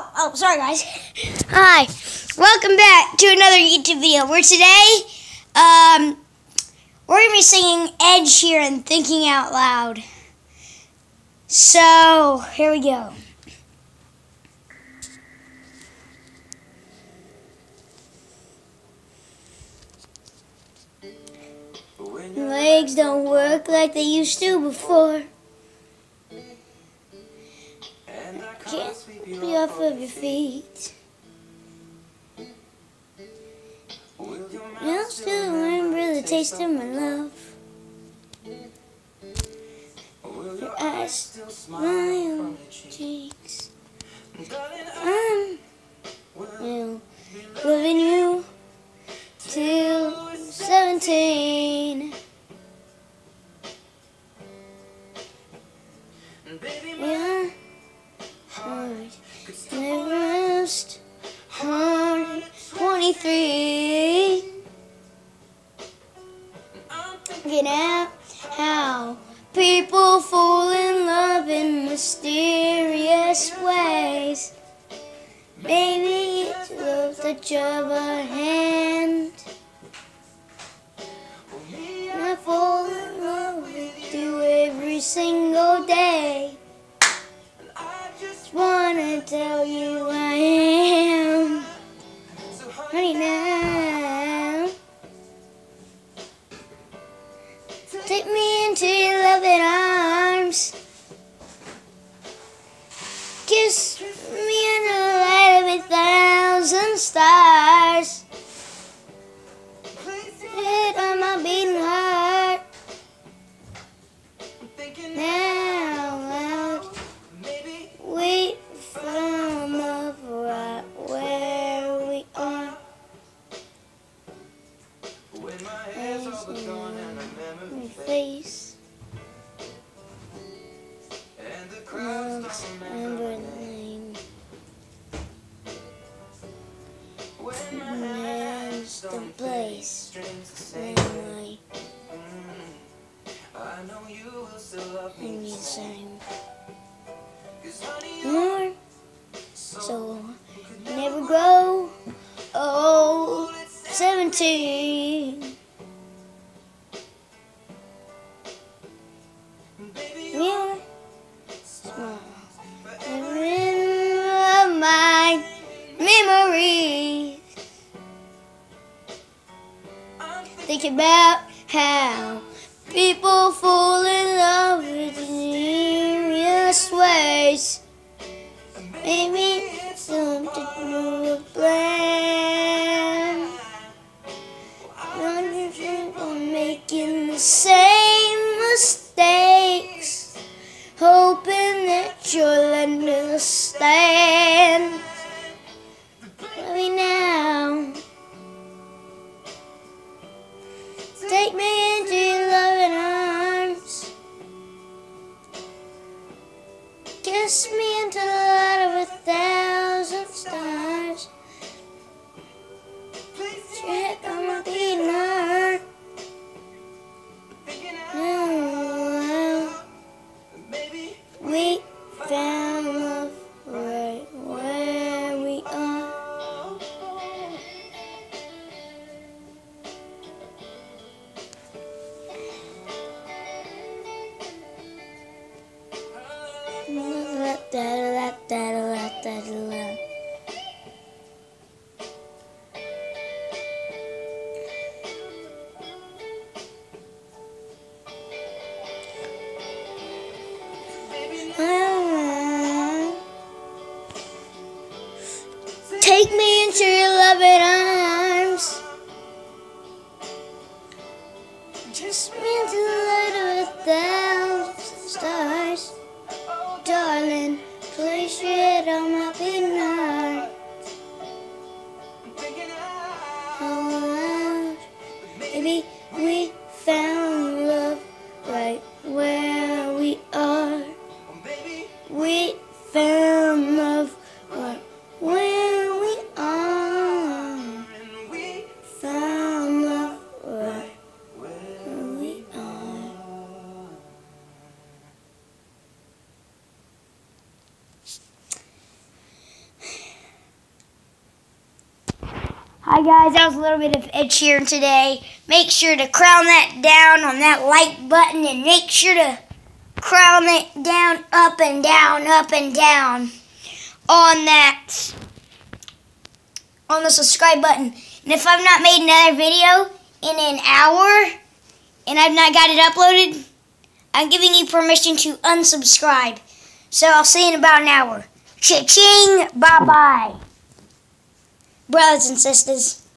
Oh, oh, sorry guys. Hi, welcome back to another YouTube video. Where today, um, we're gonna be singing Ed Sheeran, "Thinking Out Loud." So here we go. Legs don't work like they used to before. be off of your feet. You'll still remember the taste of my love. Your eyes, smile, cheeks. I'm you, loving you till 17. Touch of a hand. I fall in love with you every single day. I just wanna tell you I am. Honey, now. Take me into your loving arms. Kiss stars. Hit on my beating heart. Now. We found love right where we are. My face. Looks everything. the place where I and you sang more so never grow oh 17 Think about how people fall in love in mysterious ways. Maybe something to a plan. Wondering if I'm making the same Kiss Take me into your loving arms. Just me the light a Hi guys, that was a little bit of Ed Sheeran today. Make sure to crown that down on that like button and make sure to crown it down, up and down, up and down on that, on the subscribe button. And if I've not made another video in an hour and I've not got it uploaded, I'm giving you permission to unsubscribe. So I'll see you in about an hour. Cha-ching! Bye-bye. Brothers and sisters.